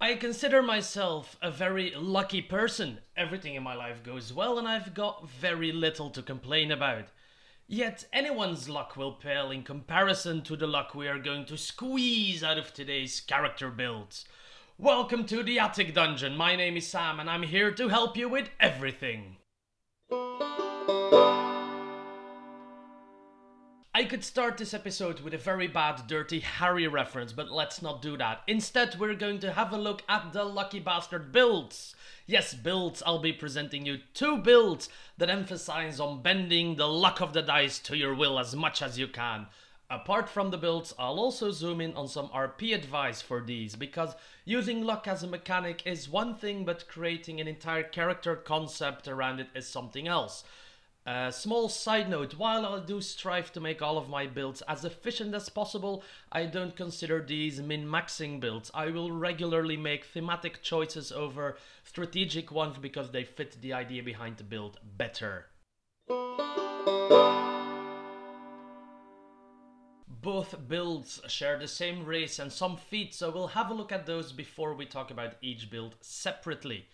I consider myself a very lucky person. Everything in my life goes well and I've got very little to complain about. Yet anyone's luck will pale in comparison to the luck we are going to squeeze out of today's character builds. Welcome to the Attic Dungeon. My name is Sam and I'm here to help you with everything. I could start this episode with a very bad Dirty Harry reference, but let's not do that. Instead, we're going to have a look at the Lucky Bastard builds. Yes, builds, I'll be presenting you two builds that emphasize on bending the luck of the dice to your will as much as you can. Apart from the builds, I'll also zoom in on some RP advice for these, because using luck as a mechanic is one thing, but creating an entire character concept around it is something else. A small side note, while I do strive to make all of my builds as efficient as possible, I don't consider these min-maxing builds. I will regularly make thematic choices over strategic ones because they fit the idea behind the build better. Both builds share the same race and some feats, so we'll have a look at those before we talk about each build separately.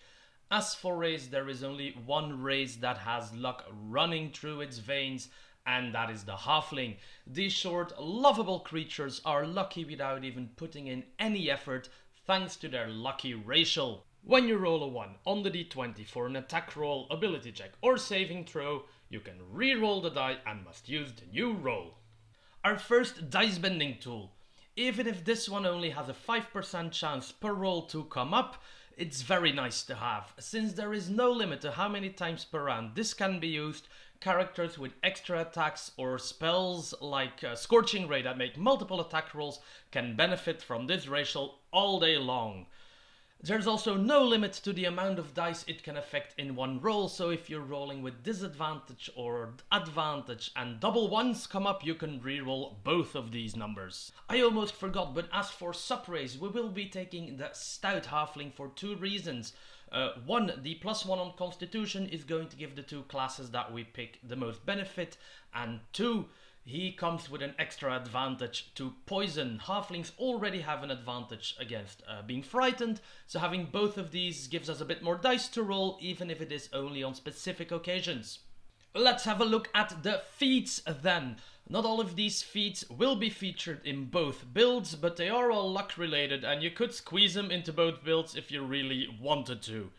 As for race, there is only one race that has luck running through its veins, and that is the halfling. These short, lovable creatures are lucky without even putting in any effort thanks to their lucky racial. When you roll a 1 on the d20 for an attack roll, ability check, or saving throw, you can re-roll the die and must use the new roll. Our first dice bending tool. Even if this one only has a 5% chance per roll to come up, it's very nice to have. Since there is no limit to how many times per round this can be used, characters with extra attacks or spells like uh, Scorching Ray that make multiple attack rolls can benefit from this racial all day long. There's also no limit to the amount of dice it can affect in one roll, so if you're rolling with disadvantage or advantage and double ones come up, you can reroll both of these numbers. I almost forgot, but as for subrace, we will be taking the Stout Halfling for two reasons. Uh, one, the plus one on Constitution is going to give the two classes that we pick the most benefit, and two, he comes with an extra advantage to poison. Halflings already have an advantage against uh, being frightened, so having both of these gives us a bit more dice to roll, even if it is only on specific occasions. Let's have a look at the feats then. Not all of these feats will be featured in both builds, but they are all luck related and you could squeeze them into both builds if you really wanted to.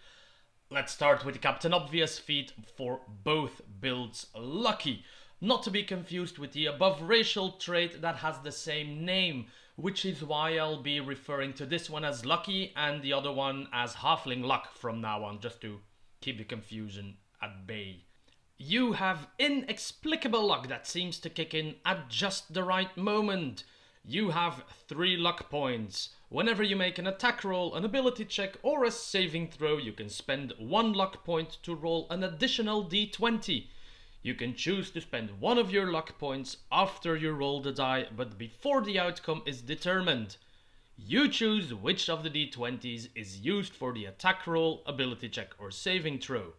Let's start with the Captain Obvious feat for both builds. Lucky not to be confused with the above racial trait that has the same name, which is why I'll be referring to this one as Lucky and the other one as Halfling Luck from now on, just to keep the confusion at bay. You have inexplicable luck that seems to kick in at just the right moment. You have 3 luck points. Whenever you make an attack roll, an ability check or a saving throw, you can spend 1 luck point to roll an additional d20. You can choose to spend one of your luck points after you roll the die, but before the outcome is determined. You choose which of the d20s is used for the attack roll, ability check or saving throw.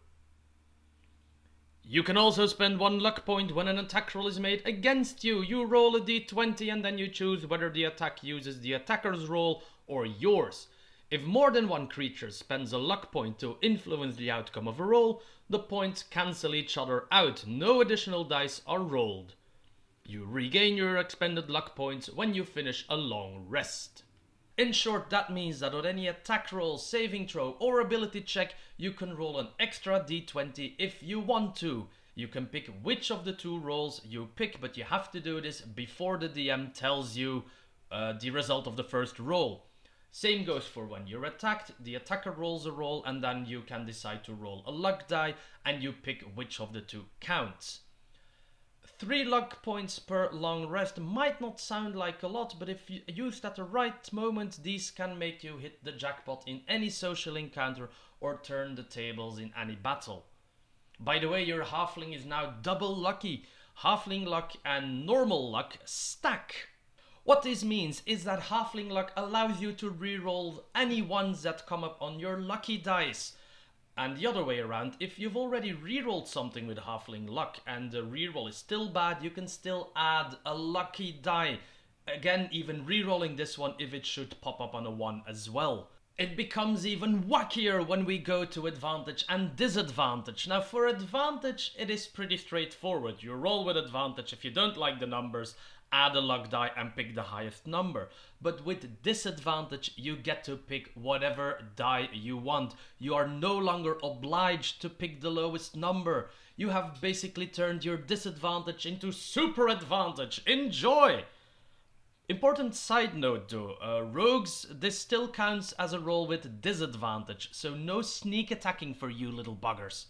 You can also spend one luck point when an attack roll is made against you. You roll a d20 and then you choose whether the attack uses the attacker's roll or yours. If more than one creature spends a luck point to influence the outcome of a roll, the points cancel each other out. No additional dice are rolled. You regain your expended luck points when you finish a long rest. In short, that means that on any attack roll, saving throw or ability check, you can roll an extra d20 if you want to. You can pick which of the two rolls you pick, but you have to do this before the DM tells you uh, the result of the first roll. Same goes for when you're attacked, the attacker rolls a roll and then you can decide to roll a luck die and you pick which of the two counts. Three luck points per long rest might not sound like a lot, but if used at the right moment, these can make you hit the jackpot in any social encounter or turn the tables in any battle. By the way, your halfling is now double lucky. Halfling luck and normal luck stack. What this means is that Halfling Luck allows you to reroll any ones that come up on your lucky dice. And the other way around, if you've already rerolled something with Halfling Luck and the reroll is still bad, you can still add a lucky die. Again, even rerolling this one if it should pop up on a 1 as well. It becomes even wackier when we go to advantage and disadvantage. Now for advantage, it is pretty straightforward. You roll with advantage if you don't like the numbers, add a luck die and pick the highest number. But with disadvantage, you get to pick whatever die you want. You are no longer obliged to pick the lowest number. You have basically turned your disadvantage into super advantage. Enjoy! Important side note though, uh, rogues, this still counts as a roll with disadvantage, so no sneak attacking for you little buggers.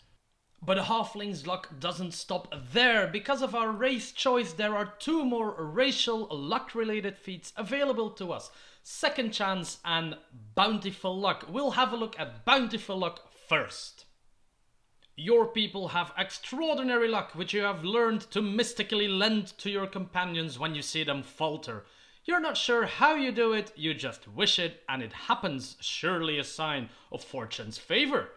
But Halfling's luck doesn't stop there. Because of our race choice, there are two more racial luck related feats available to us. Second Chance and Bountiful Luck. We'll have a look at Bountiful Luck first. Your people have extraordinary luck, which you have learned to mystically lend to your companions when you see them falter. You're not sure how you do it, you just wish it, and it happens, surely a sign of fortune's favor.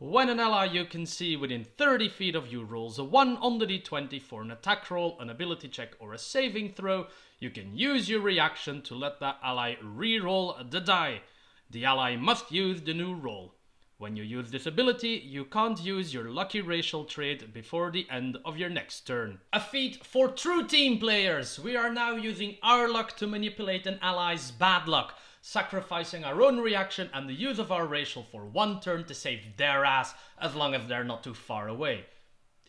When an ally you can see within 30 feet of you rolls a 1 on the d20 for an attack roll, an ability check, or a saving throw, you can use your reaction to let that ally re-roll the die. The ally must use the new roll. When you use this ability, you can't use your lucky racial trait before the end of your next turn. A feat for true team players! We are now using our luck to manipulate an ally's bad luck, sacrificing our own reaction and the use of our racial for one turn to save their ass as long as they're not too far away.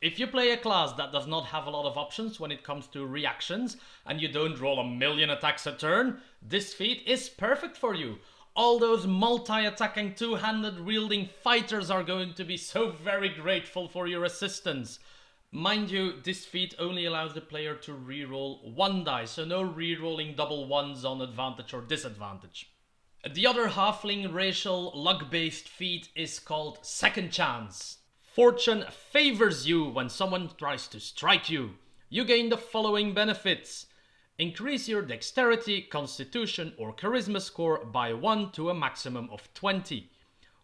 If you play a class that does not have a lot of options when it comes to reactions and you don't roll a million attacks a turn, this feat is perfect for you all those multi-attacking two-handed wielding fighters are going to be so very grateful for your assistance. Mind you, this feat only allows the player to reroll one die, so no rerolling double ones on advantage or disadvantage. The other halfling racial luck-based feat is called Second Chance. Fortune favors you when someone tries to strike you. You gain the following benefits. Increase your dexterity, constitution or charisma score by 1 to a maximum of 20.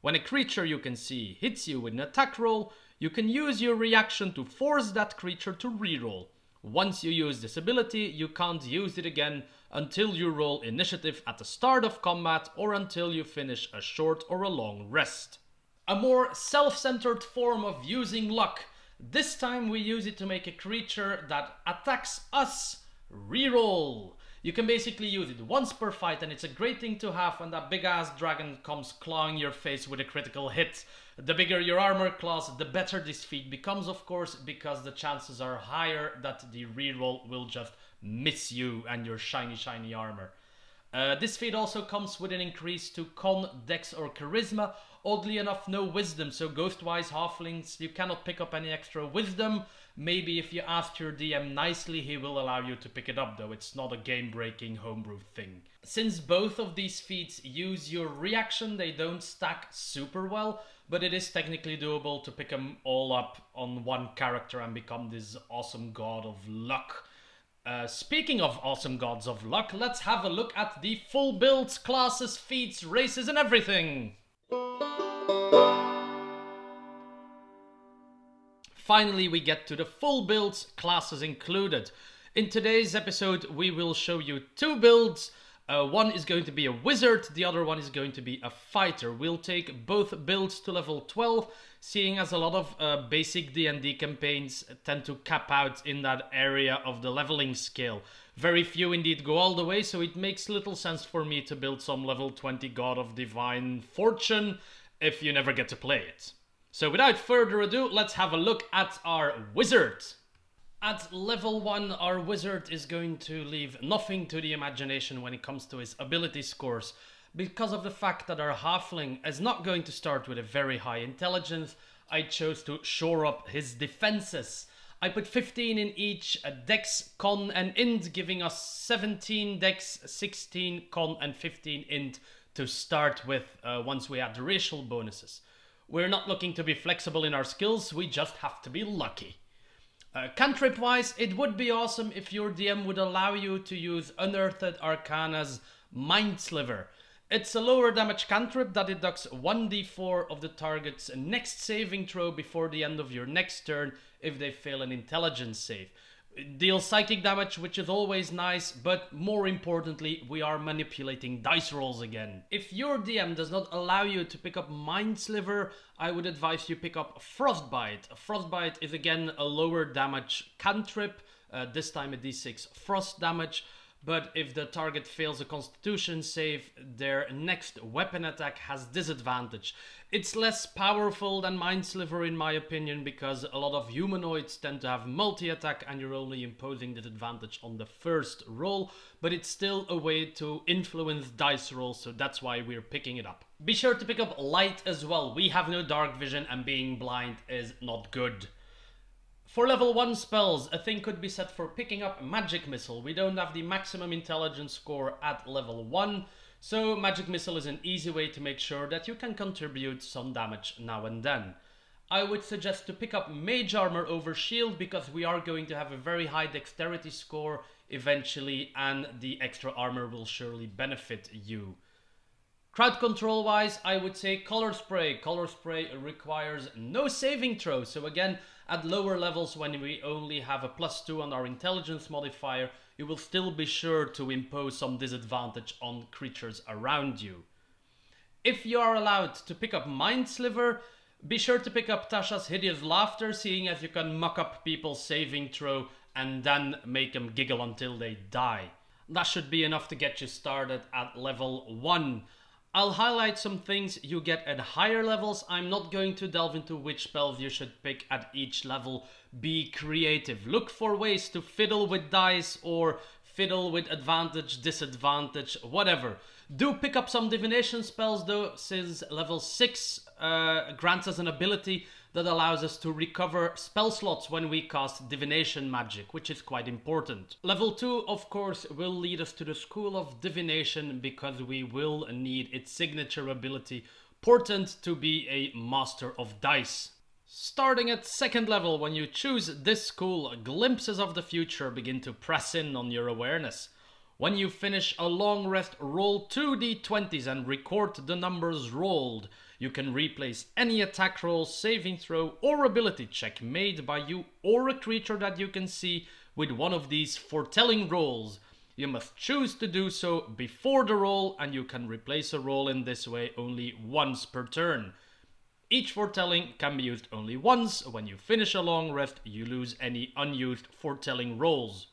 When a creature you can see hits you with an attack roll, you can use your reaction to force that creature to reroll. Once you use this ability, you can't use it again until you roll initiative at the start of combat or until you finish a short or a long rest. A more self-centered form of using luck. This time we use it to make a creature that attacks us reroll. You can basically use it once per fight and it's a great thing to have when that big ass dragon comes clawing your face with a critical hit. The bigger your armor class, the better this feat becomes of course because the chances are higher that the reroll will just miss you and your shiny shiny armor. Uh, this feat also comes with an increase to con, dex or charisma. Oddly enough no wisdom, so ghostwise halflings you cannot pick up any extra wisdom. Maybe if you ask your DM nicely, he will allow you to pick it up, though it's not a game-breaking homebrew thing. Since both of these feats use your reaction, they don't stack super well, but it is technically doable to pick them all up on one character and become this awesome god of luck. Uh, speaking of awesome gods of luck, let's have a look at the full builds, classes, feats, races, and everything! Finally, we get to the full builds, classes included. In today's episode, we will show you two builds. Uh, one is going to be a wizard, the other one is going to be a fighter. We'll take both builds to level 12, seeing as a lot of uh, basic D&D campaigns tend to cap out in that area of the leveling scale. Very few indeed go all the way, so it makes little sense for me to build some level 20 God of Divine Fortune if you never get to play it. So without further ado, let's have a look at our wizard. At level 1, our wizard is going to leave nothing to the imagination when it comes to his ability scores, because of the fact that our halfling is not going to start with a very high intelligence, I chose to shore up his defenses. I put 15 in each dex, con and int, giving us 17 dex, 16 con and 15 int to start with uh, once we add the racial bonuses. We're not looking to be flexible in our skills, we just have to be lucky. Uh, cantrip wise, it would be awesome if your DM would allow you to use Unearthed Arcana's Mind Sliver. It's a lower damage cantrip that deducts 1d4 of the target's next saving throw before the end of your next turn if they fail an intelligence save. Deals psychic damage, which is always nice, but more importantly, we are manipulating dice rolls again. If your DM does not allow you to pick up Mind Sliver, I would advise you pick up Frostbite. Frostbite is again a lower damage cantrip, uh, this time a d6 frost damage, but if the target fails a constitution save, their next weapon attack has disadvantage. It's less powerful than Mind Sliver in my opinion because a lot of humanoids tend to have multi-attack and you're only imposing disadvantage on the first roll, but it's still a way to influence dice rolls, so that's why we're picking it up. Be sure to pick up light as well. We have no dark vision and being blind is not good. For level 1 spells, a thing could be set for picking up Magic Missile. We don't have the maximum intelligence score at level 1, so Magic Missile is an easy way to make sure that you can contribute some damage now and then. I would suggest to pick up Mage Armor over Shield because we are going to have a very high dexterity score eventually and the extra armor will surely benefit you. Crowd control wise, I would say Color Spray. Color Spray requires no saving throw, so again, at lower levels when we only have a plus 2 on our intelligence modifier, you will still be sure to impose some disadvantage on creatures around you. If you are allowed to pick up Mind Sliver, be sure to pick up Tasha's Hideous Laughter, seeing as you can muck up people's saving throw and then make them giggle until they die. That should be enough to get you started at level 1. I'll highlight some things you get at higher levels. I'm not going to delve into which spells you should pick at each level. Be creative. Look for ways to fiddle with dice or fiddle with advantage, disadvantage, whatever. Do pick up some divination spells though, since level 6 uh, grants us an ability that allows us to recover spell slots when we cast divination magic, which is quite important. Level 2, of course, will lead us to the School of Divination because we will need its signature ability, Portent to be a Master of Dice. Starting at second level, when you choose this school, glimpses of the future begin to press in on your awareness. When you finish a long rest, roll 2 d20s and record the numbers rolled. You can replace any attack roll, saving throw, or ability check made by you or a creature that you can see with one of these foretelling rolls. You must choose to do so before the roll and you can replace a roll in this way only once per turn. Each foretelling can be used only once. When you finish a long rest, you lose any unused foretelling rolls.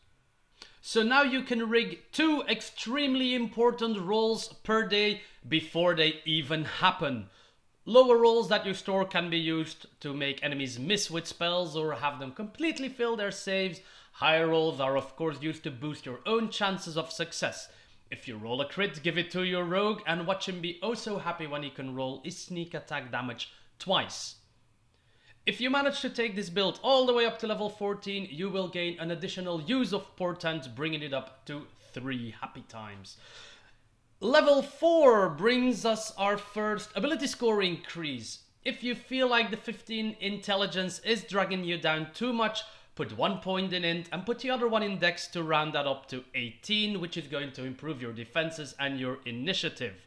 So now you can rig two extremely important rolls per day before they even happen. Lower rolls that you store can be used to make enemies miss with spells or have them completely fill their saves. Higher rolls are of course used to boost your own chances of success. If you roll a crit, give it to your rogue and watch him be oh so happy when he can roll his sneak attack damage twice. If you manage to take this build all the way up to level 14, you will gain an additional use of Portent, bringing it up to 3 happy times. Level 4 brings us our first ability score increase. If you feel like the 15 intelligence is dragging you down too much, put one point in int and put the other one in dex to round that up to 18, which is going to improve your defenses and your initiative.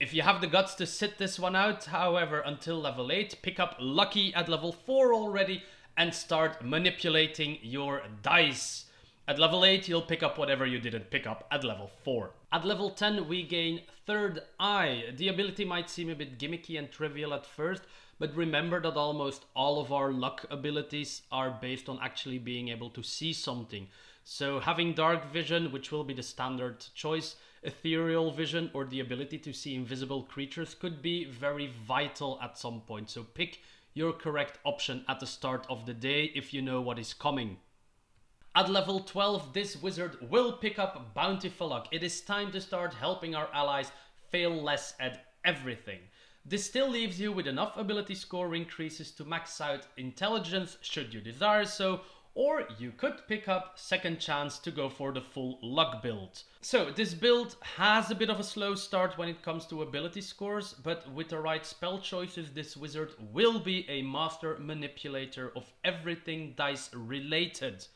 If you have the guts to sit this one out, however, until level 8, pick up Lucky at level 4 already and start manipulating your dice. At level 8, you'll pick up whatever you didn't pick up at level 4. At level 10, we gain Third Eye. The ability might seem a bit gimmicky and trivial at first, but remember that almost all of our luck abilities are based on actually being able to see something. So having dark vision, which will be the standard choice, ethereal vision or the ability to see invisible creatures could be very vital at some point. So pick your correct option at the start of the day if you know what is coming. At level 12, this wizard will pick up Bountiful Luck. It is time to start helping our allies fail less at everything. This still leaves you with enough ability score increases to max out intelligence should you desire so, or you could pick up second chance to go for the full luck build. So this build has a bit of a slow start when it comes to ability scores, but with the right spell choices this wizard will be a master manipulator of everything dice related.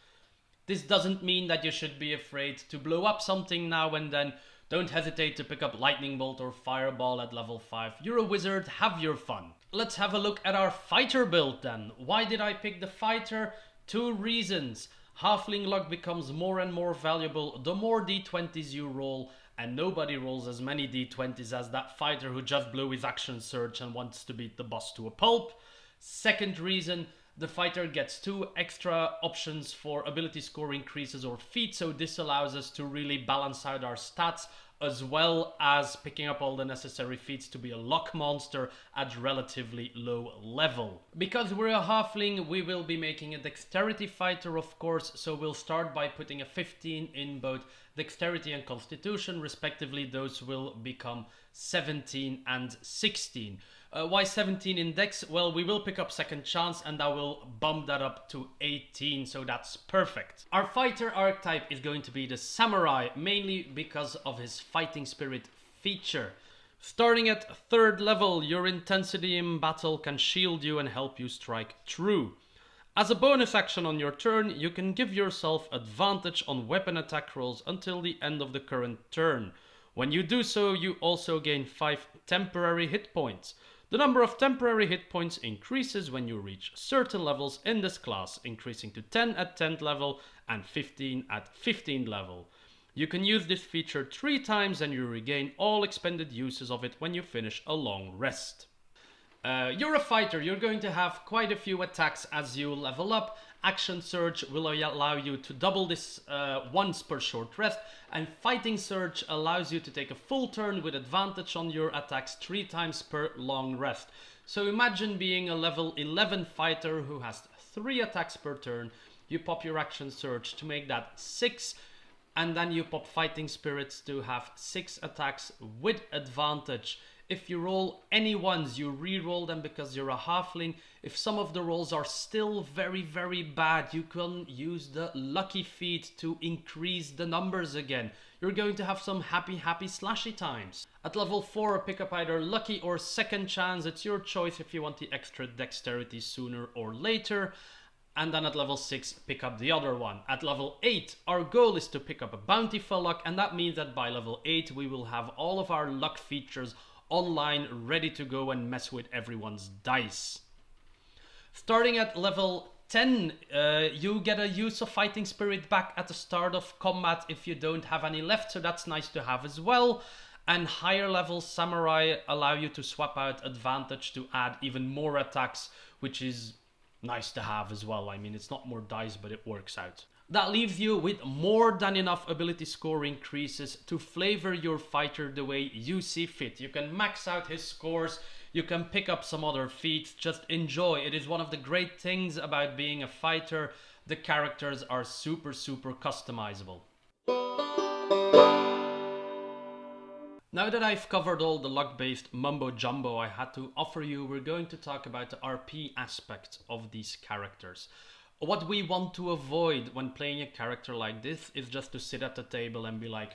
This doesn't mean that you should be afraid to blow up something now and then. Don't hesitate to pick up Lightning Bolt or Fireball at level 5. You're a wizard, have your fun. Let's have a look at our fighter build then. Why did I pick the fighter? Two reasons. Halfling luck becomes more and more valuable the more d20s you roll, and nobody rolls as many d20s as that fighter who just blew his action surge and wants to beat the boss to a pulp. Second reason, the fighter gets two extra options for ability score increases or feats, so this allows us to really balance out our stats as well as picking up all the necessary feats to be a lock monster at relatively low level. Because we're a halfling, we will be making a dexterity fighter of course, so we'll start by putting a 15 in both dexterity and constitution respectively, those will become 17 and 16. Uh, why 17 index? Well, we will pick up second chance and I will bump that up to 18, so that's perfect. Our fighter archetype is going to be the samurai, mainly because of his fighting spirit feature. Starting at third level, your intensity in battle can shield you and help you strike true. As a bonus action on your turn, you can give yourself advantage on weapon attack rolls until the end of the current turn. When you do so, you also gain 5 temporary hit points. The number of temporary hit points increases when you reach certain levels in this class, increasing to 10 at 10th level and 15 at 15th level. You can use this feature 3 times and you regain all expended uses of it when you finish a long rest. Uh, you're a fighter, you're going to have quite a few attacks as you level up. Action Surge will allow you to double this uh, once per short rest, and Fighting Surge allows you to take a full turn with advantage on your attacks three times per long rest. So imagine being a level 11 fighter who has three attacks per turn. You pop your Action Surge to make that six, and then you pop Fighting Spirits to have six attacks with advantage. If you roll any ones, you re-roll them because you're a halfling. If some of the rolls are still very, very bad, you can use the lucky feat to increase the numbers again. You're going to have some happy, happy slashy times. At level 4, pick up either lucky or second chance. It's your choice if you want the extra dexterity sooner or later and then at level 6 pick up the other one. At level 8 our goal is to pick up a bountiful luck and that means that by level 8 we will have all of our luck features online ready to go and mess with everyone's dice. Starting at level 10, uh, you get a use of Fighting Spirit back at the start of combat if you don't have any left, so that's nice to have as well. And higher level Samurai allow you to swap out advantage to add even more attacks, which is nice to have as well. I mean, it's not more dice, but it works out. That leaves you with more than enough ability score increases to flavor your fighter the way you see fit. You can max out his scores, you can pick up some other feats, just enjoy. It is one of the great things about being a fighter. The characters are super, super customizable. Now that I've covered all the luck-based mumbo jumbo I had to offer you, we're going to talk about the RP aspect of these characters. What we want to avoid when playing a character like this is just to sit at the table and be like,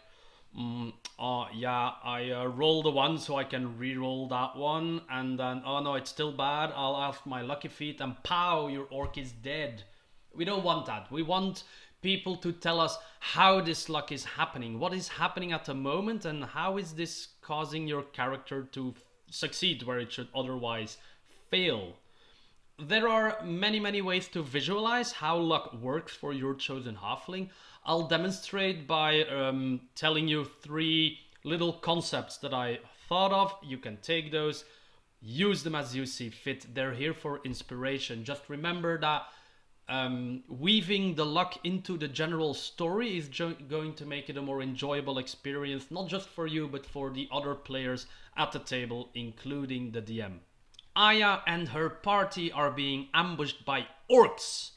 mm, oh yeah, I uh, roll the one so I can re-roll that one, and then oh no, it's still bad. I'll ask my lucky feat, and pow, your orc is dead. We don't want that. We want people to tell us how this luck is happening, what is happening at the moment, and how is this causing your character to succeed where it should otherwise fail. There are many, many ways to visualize how luck works for your chosen halfling. I'll demonstrate by um, telling you three little concepts that I thought of. You can take those, use them as you see fit. They're here for inspiration. Just remember that um, weaving the luck into the general story is going to make it a more enjoyable experience, not just for you, but for the other players at the table, including the DM. Aya and her party are being ambushed by orcs.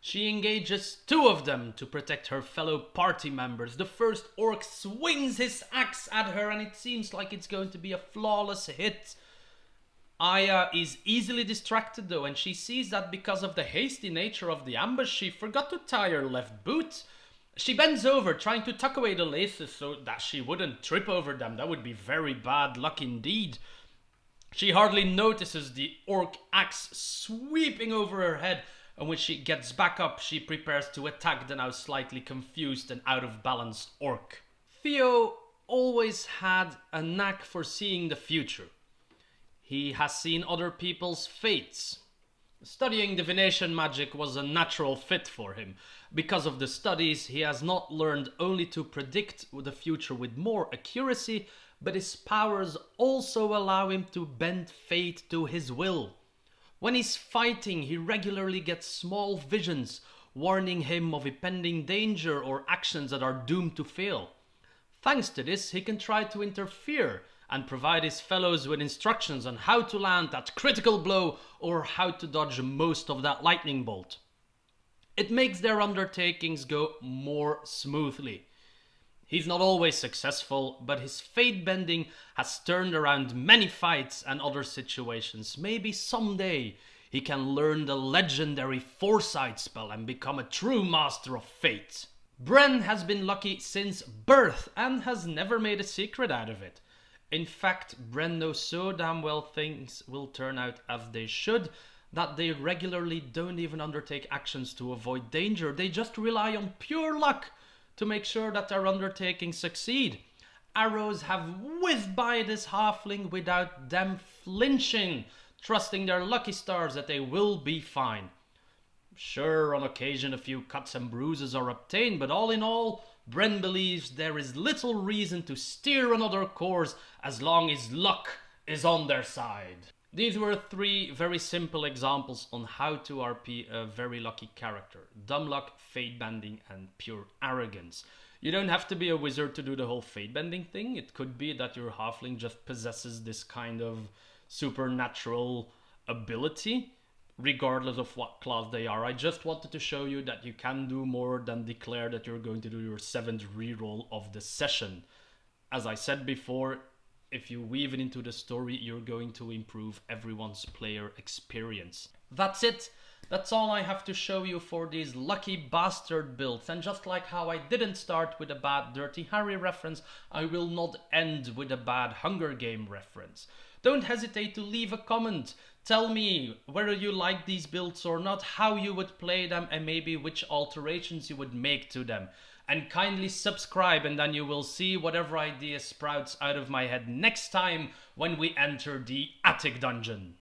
She engages two of them to protect her fellow party members. The first orc swings his axe at her and it seems like it's going to be a flawless hit. Aya is easily distracted though and she sees that because of the hasty nature of the ambush she forgot to tie her left boot. She bends over trying to tuck away the laces so that she wouldn't trip over them. That would be very bad luck indeed. She hardly notices the orc axe sweeping over her head, and when she gets back up, she prepares to attack the now slightly confused and out of balance orc. Theo always had a knack for seeing the future. He has seen other people's fates. Studying divination magic was a natural fit for him. Because of the studies, he has not learned only to predict the future with more accuracy, but his powers also allow him to bend fate to his will. When he's fighting, he regularly gets small visions, warning him of impending danger or actions that are doomed to fail. Thanks to this, he can try to interfere and provide his fellows with instructions on how to land that critical blow or how to dodge most of that lightning bolt. It makes their undertakings go more smoothly. He's not always successful, but his fate bending has turned around many fights and other situations. Maybe someday he can learn the legendary foresight spell and become a true master of fate. Bren has been lucky since birth and has never made a secret out of it. In fact, Bren knows so damn well things will turn out as they should that they regularly don't even undertake actions to avoid danger. They just rely on pure luck to make sure that their undertakings succeed. Arrows have whizzed by this halfling without them flinching, trusting their lucky stars that they will be fine. Sure, on occasion a few cuts and bruises are obtained, but all in all, Bren believes there is little reason to steer another course as long as luck is on their side. These were three very simple examples on how to RP a very lucky character. Dumb luck, fate bending, and pure arrogance. You don't have to be a wizard to do the whole fate bending thing. It could be that your halfling just possesses this kind of supernatural ability regardless of what class they are. I just wanted to show you that you can do more than declare that you're going to do your seventh reroll of the session. As I said before, if you weave it into the story, you're going to improve everyone's player experience. That's it. That's all I have to show you for these lucky bastard builds. And just like how I didn't start with a bad Dirty Harry reference, I will not end with a bad Hunger Game reference. Don't hesitate to leave a comment. Tell me whether you like these builds or not, how you would play them and maybe which alterations you would make to them. And kindly subscribe and then you will see whatever idea sprouts out of my head next time when we enter the attic dungeon.